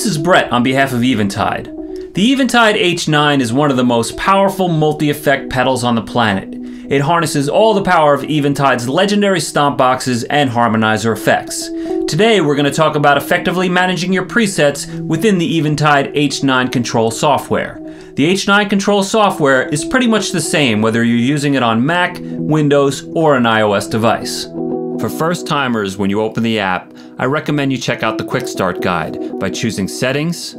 This is Brett on behalf of Eventide. The Eventide H9 is one of the most powerful multi-effect pedals on the planet. It harnesses all the power of Eventide's legendary stomp boxes and harmonizer effects. Today we're going to talk about effectively managing your presets within the Eventide H9 control software. The H9 control software is pretty much the same whether you're using it on Mac, Windows, or an iOS device. For first timers, when you open the app, I recommend you check out the Quick Start Guide by choosing Settings,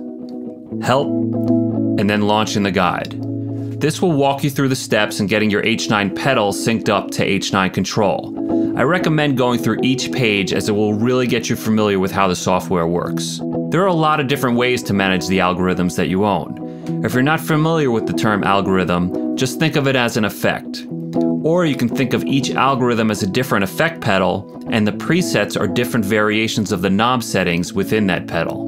Help, and then launching the guide. This will walk you through the steps in getting your H9 pedal synced up to H9 Control. I recommend going through each page as it will really get you familiar with how the software works. There are a lot of different ways to manage the algorithms that you own. If you're not familiar with the term algorithm, just think of it as an effect. Or you can think of each algorithm as a different effect pedal, and the presets are different variations of the knob settings within that pedal.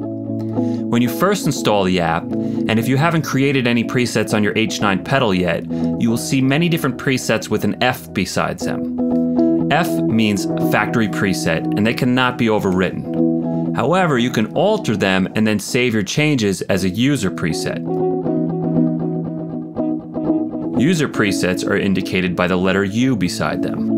When you first install the app, and if you haven't created any presets on your H9 pedal yet, you will see many different presets with an F besides them. F means factory preset, and they cannot be overwritten. However, you can alter them and then save your changes as a user preset. User presets are indicated by the letter U beside them.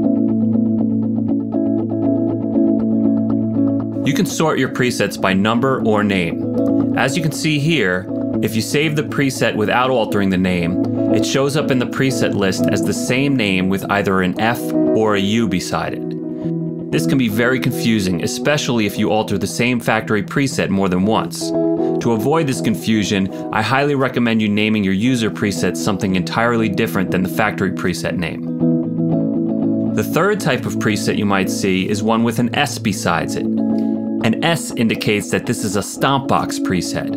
You can sort your presets by number or name. As you can see here, if you save the preset without altering the name, it shows up in the preset list as the same name with either an F or a U beside it. This can be very confusing, especially if you alter the same factory preset more than once. To avoid this confusion, I highly recommend you naming your user presets something entirely different than the factory preset name. The third type of preset you might see is one with an S besides it. An S indicates that this is a Stompbox preset.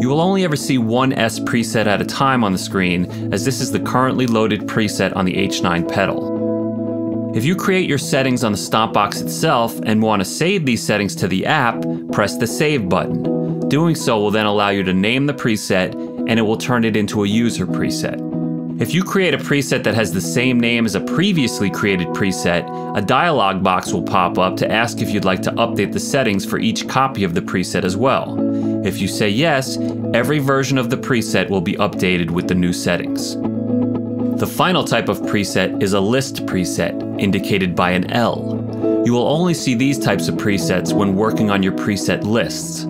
You will only ever see one S preset at a time on the screen, as this is the currently loaded preset on the H9 pedal. If you create your settings on the Stompbox itself and want to save these settings to the app, press the Save button. Doing so will then allow you to name the preset and it will turn it into a user preset. If you create a preset that has the same name as a previously created preset, a dialog box will pop up to ask if you'd like to update the settings for each copy of the preset as well. If you say yes, every version of the preset will be updated with the new settings. The final type of preset is a list preset, indicated by an L. You will only see these types of presets when working on your preset lists.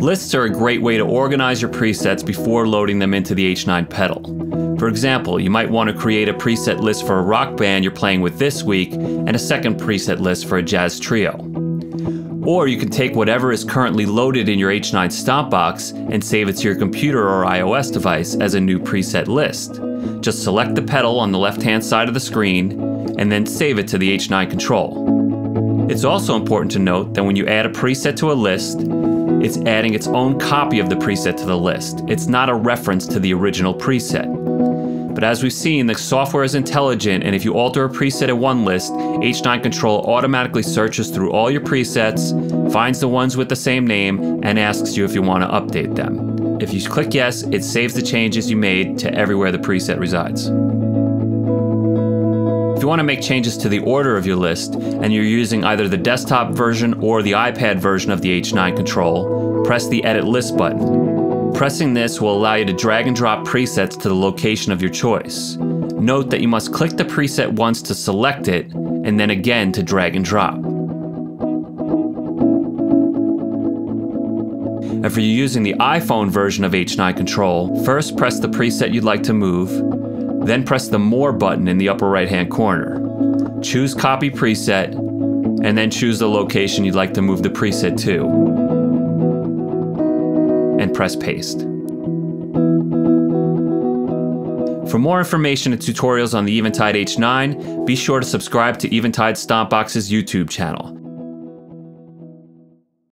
Lists are a great way to organize your presets before loading them into the H9 pedal. For example, you might want to create a preset list for a rock band you're playing with this week and a second preset list for a jazz trio. Or you can take whatever is currently loaded in your H9 stomp box and save it to your computer or iOS device as a new preset list. Just select the pedal on the left hand side of the screen and then save it to the H9 control. It's also important to note that when you add a preset to a list, it's adding its own copy of the preset to the list. It's not a reference to the original preset. But as we've seen, the software is intelligent, and if you alter a preset in one list, H9 Control automatically searches through all your presets, finds the ones with the same name, and asks you if you want to update them. If you click yes, it saves the changes you made to everywhere the preset resides. If you want to make changes to the order of your list, and you're using either the desktop version or the iPad version of the H9 control, press the Edit List button. Pressing this will allow you to drag and drop presets to the location of your choice. Note that you must click the preset once to select it, and then again to drag and drop. If you're using the iPhone version of H9 Control, first press the preset you'd like to move, then press the More button in the upper right hand corner. Choose Copy Preset, and then choose the location you'd like to move the preset to. And press Paste. For more information and tutorials on the Eventide H9, be sure to subscribe to Eventide Stompbox's YouTube channel.